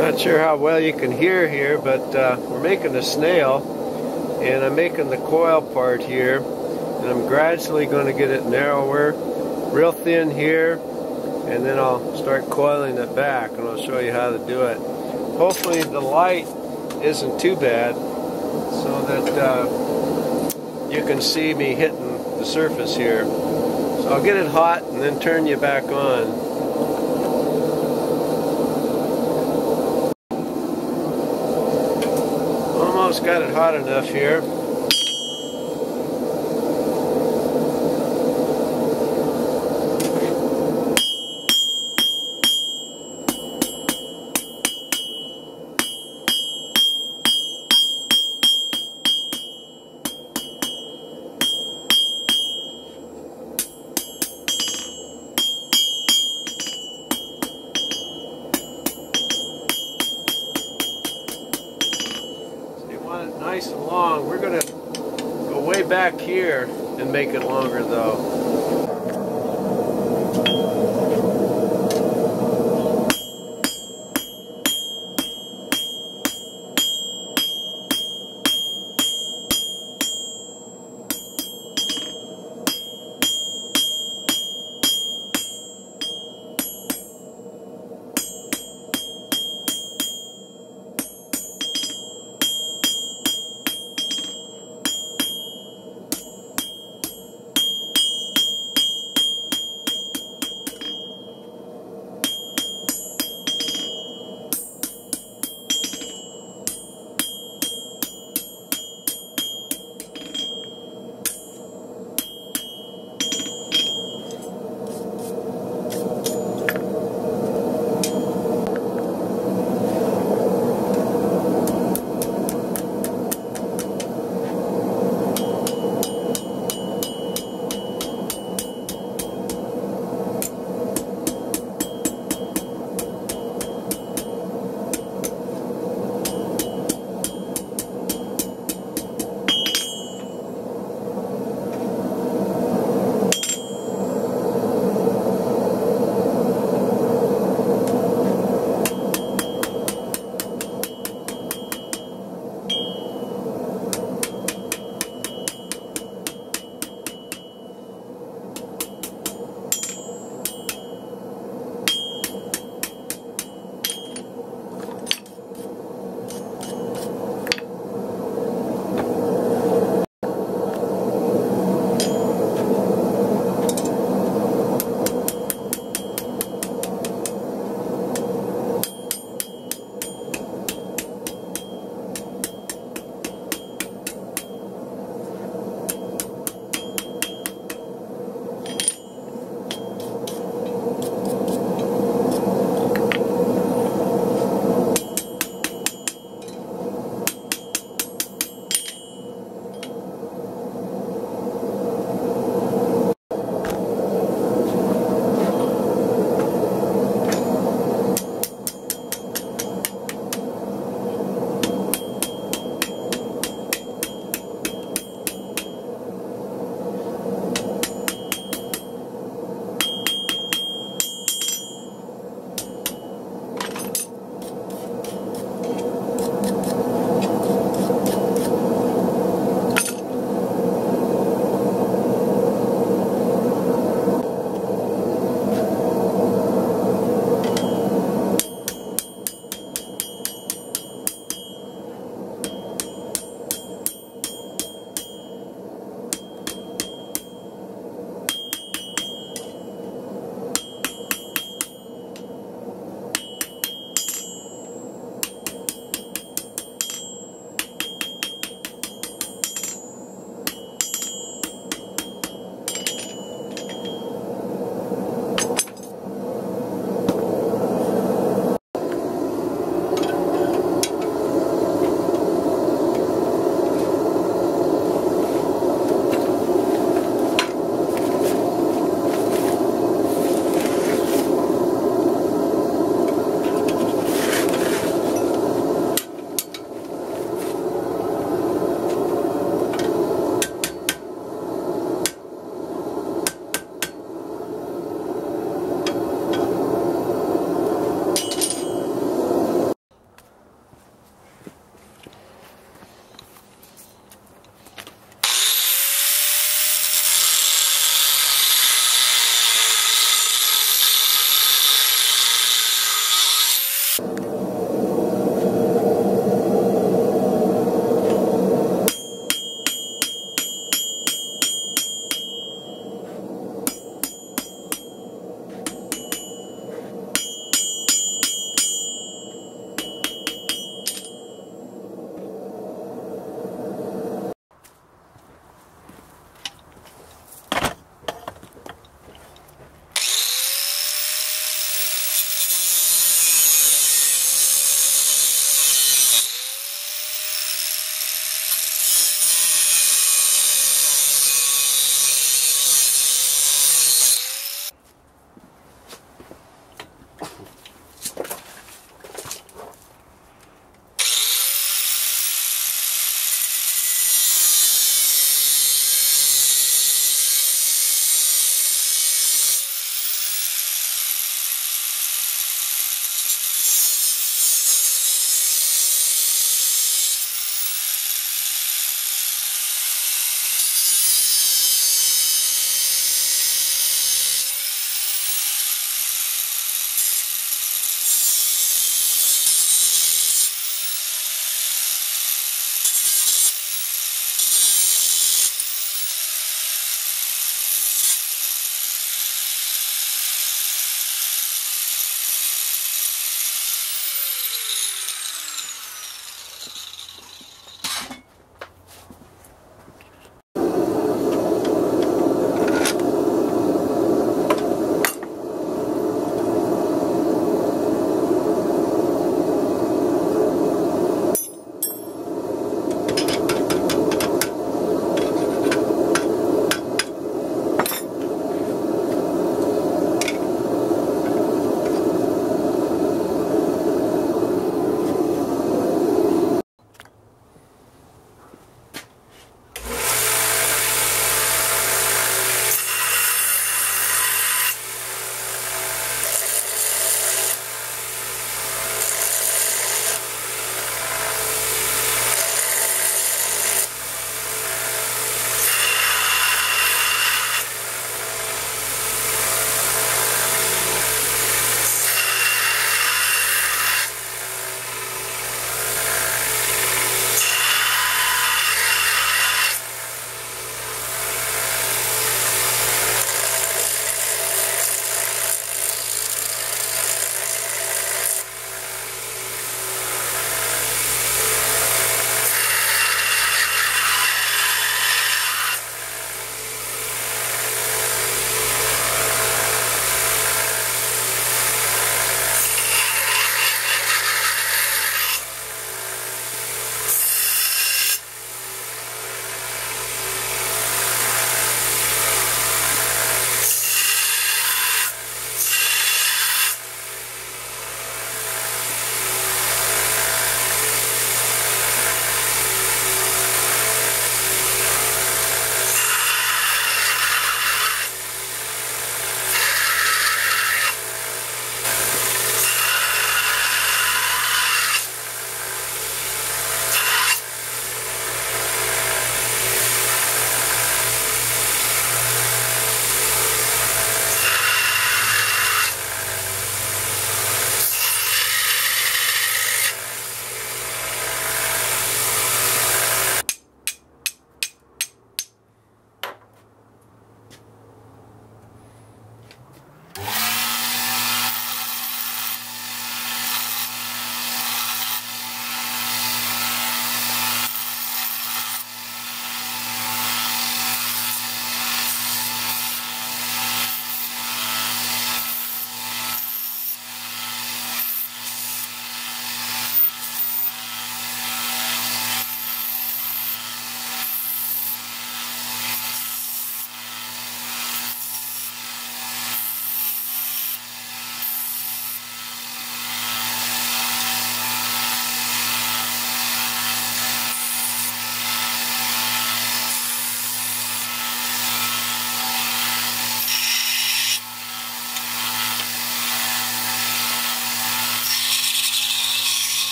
Not sure how well you can hear here, but uh, we're making a snail, and I'm making the coil part here, and I'm gradually going to get it narrower, real thin here, and then I'll start coiling it back, and I'll show you how to do it. Hopefully the light isn't too bad, so that uh, you can see me hitting the surface here. So I'll get it hot and then turn you back on. Almost got it hot enough here. want it nice and long. We're to go way back here and make it longer though.